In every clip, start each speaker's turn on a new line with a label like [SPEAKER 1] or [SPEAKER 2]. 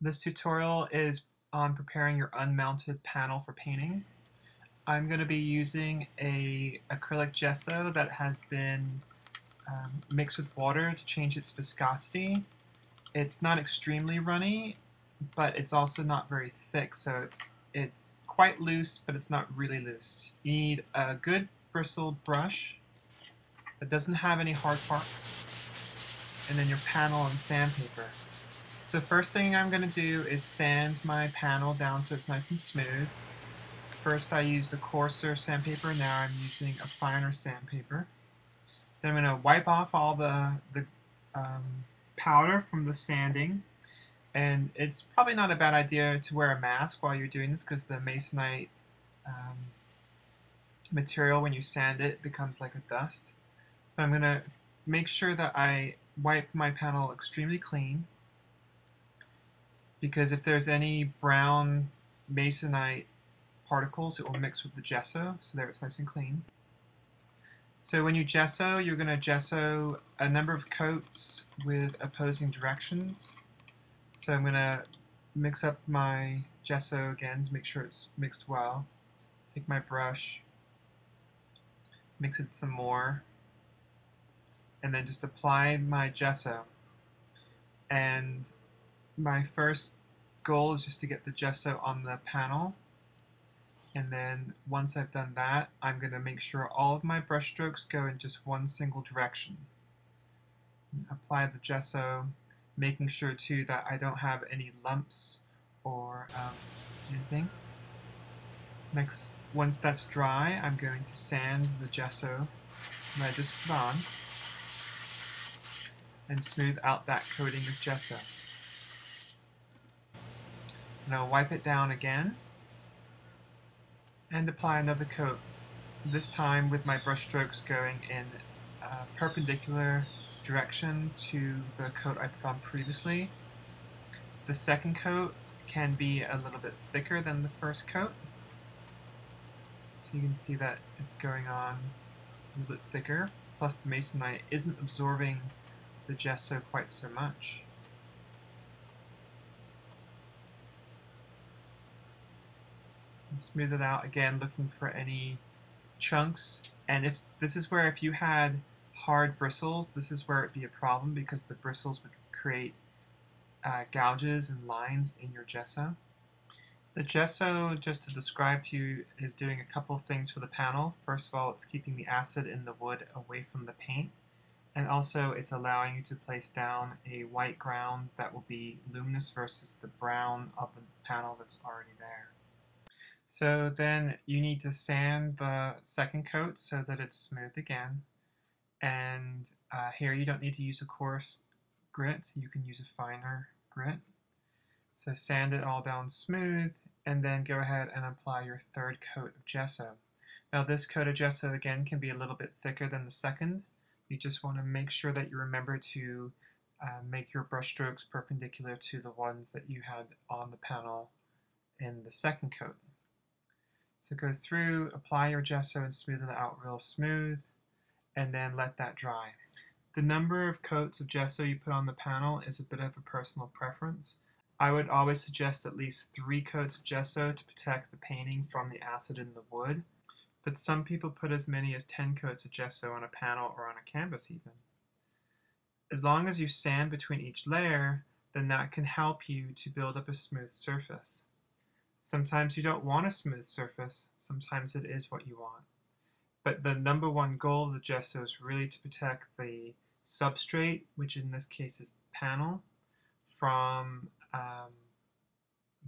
[SPEAKER 1] This tutorial is on preparing your unmounted panel for painting. I'm going to be using a acrylic gesso that has been um, mixed with water to change its viscosity. It's not extremely runny, but it's also not very thick, so it's it's quite loose, but it's not really loose. You need a good bristled brush that doesn't have any hard parts, and then your panel and sandpaper. So first thing I'm going to do is sand my panel down so it's nice and smooth. First I used a coarser sandpaper, now I'm using a finer sandpaper. Then I'm going to wipe off all the, the um, powder from the sanding. And it's probably not a bad idea to wear a mask while you're doing this because the masonite um, material, when you sand it, becomes like a dust. But I'm going to make sure that I wipe my panel extremely clean because if there's any brown masonite particles, it will mix with the gesso, so there it's nice and clean. So when you gesso, you're going to gesso a number of coats with opposing directions. So I'm going to mix up my gesso again to make sure it's mixed well. Take my brush, mix it some more, and then just apply my gesso. And my first goal is just to get the gesso on the panel. And then once I've done that, I'm going to make sure all of my brush strokes go in just one single direction. Apply the gesso, making sure too that I don't have any lumps or um, anything. Next, once that's dry, I'm going to sand the gesso that I just put on and smooth out that coating of gesso. I'll wipe it down again and apply another coat, this time with my brush strokes going in a perpendicular direction to the coat I put on previously. The second coat can be a little bit thicker than the first coat. So you can see that it's going on a little bit thicker, plus the masonite isn't absorbing the gesso quite so much. And smooth it out again looking for any chunks and if this is where if you had hard bristles this is where it'd be a problem because the bristles would create uh, gouges and lines in your gesso. The gesso, just to describe to you, is doing a couple things for the panel. First of all, it's keeping the acid in the wood away from the paint, and also it's allowing you to place down a white ground that will be luminous versus the brown of the panel that's already there. So then you need to sand the second coat so that it's smooth again. And uh, here you don't need to use a coarse grit, you can use a finer grit. So sand it all down smooth and then go ahead and apply your third coat of gesso. Now this coat of gesso again can be a little bit thicker than the second. You just want to make sure that you remember to uh, make your brush strokes perpendicular to the ones that you had on the panel in the second coat. So go through, apply your gesso and smooth it out real smooth, and then let that dry. The number of coats of gesso you put on the panel is a bit of a personal preference. I would always suggest at least three coats of gesso to protect the painting from the acid in the wood, but some people put as many as 10 coats of gesso on a panel or on a canvas even. As long as you sand between each layer, then that can help you to build up a smooth surface. Sometimes you don't want a smooth surface, sometimes it is what you want. But the number one goal of the gesso is really to protect the substrate, which in this case is the panel, from um,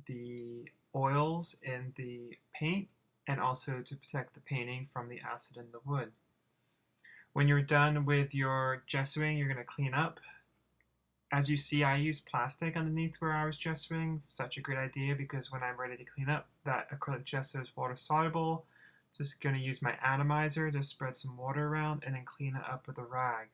[SPEAKER 1] the oils in the paint and also to protect the painting from the acid in the wood. When you're done with your gessoing, you're going to clean up as you see, I use plastic underneath where I was gessoing. Such a great idea because when I'm ready to clean up, that acrylic gesso is water soluble. Just going to use my atomizer to spread some water around and then clean it up with a rag.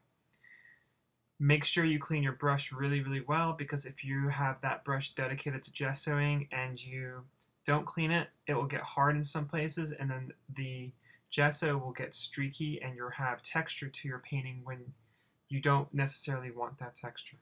[SPEAKER 1] Make sure you clean your brush really, really well because if you have that brush dedicated to gessoing and you don't clean it, it will get hard in some places and then the gesso will get streaky and you'll have texture to your painting when you don't necessarily want that texture.